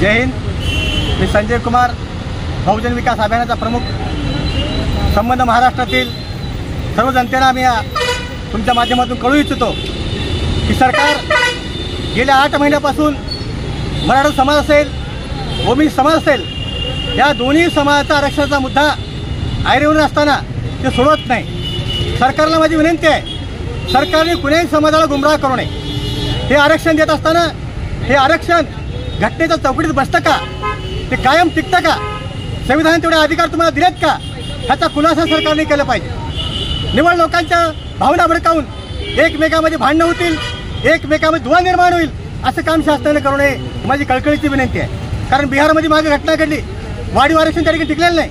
जय हिंद. मी संजय कुमार बहुजन विकास अभियानाचा प्रमुख. संबंध महाराष्ट्रातील सर्व जनतेला मी तुमच्या माध्यमातून कळू इच्छितो की सरकार गेल्या आठ महिन्यापासून मराठा समाज असेल ओबीसी समाज असेल या दोन्ही समाजाचा आरक्षणाचा मुद्दा आयरेवर असताना ते सोडवत नाही. सरकारला माझी विनंती आहे सरकारने कुण्याही समाजाला गुमराह करू नये. हे आरक्षण देत असताना हे आरक्षण घटनेच्या चौकटीत बसतं का? ते कायम टिकतं का? संविधान तेवढे अधिकार तुम्हाला दिलेत का? ह्याचा खुलासा सरकारने केला पाहिजे. निवड लोकांच्या भावना भडकावून एकमेकामध्ये भांडणं होतील एकमेकामध्ये धुवा निर्माण होईल असं काम शासनाने करू नये माझी कळकळीची विनंती आहे. कारण बिहारमध्ये मागे घटना घडली. वाढीव आरक्षण त्या ठिकाणी टिकलेलं नाही.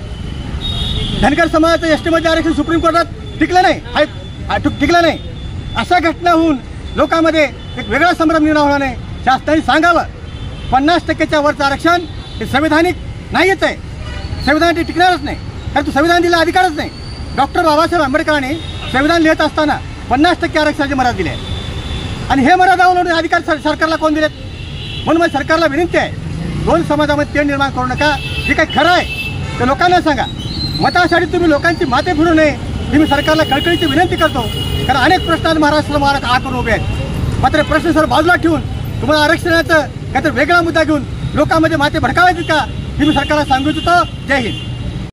धनगर समाजाचं एस टीमध्ये आरक्षण सुप्रीम कोर्टात टिकलं नाही. हाय टिकलं नाही. अशा घटना होऊन लोकांमध्ये एक वेगळा संभ्रम निर्माण होणार नाही. शासनाने सांगावं. पन्नास टक्केच्या वरचं आरक्षण हे संविधानिक नाहीच आहे. संविधान ते टिकणारच नाही. कारण तो संविधान दिला अधिकारच नाही. डॉक्टर बाबासाहेब आंबेडकरांनी संविधान लिहित असताना पन्नास टक्के आरक्षणाची मर्यादा दिली आहे. आणि हे मर्यादा ओलांडून अधिकार सर सरकारला कोण दिलेत? म्हणून मग सरकारला विनंती आहे. दोन समाजामध्ये तेण निर्माण करू नका. जे काही खरं आहे ते लोकांना सांगा. मतासाठी तुम्ही लोकांची माते फिरू नये ही मी सरकारला कळकळीची विनंती करतो. कारण अनेक प्रश्न महाराष्ट्र महाराष्ट्र आ करून उभे आहेत? मात्र प्रश्न सर बाजूला ठेवून तुम्हाला आरक्षणाचं काहीतरी वेगळा मुद्दा घेऊन लोकांमध्ये माते भडकावायचे का? हे मी सरकारला सांगू इच्छितो जय हिंद.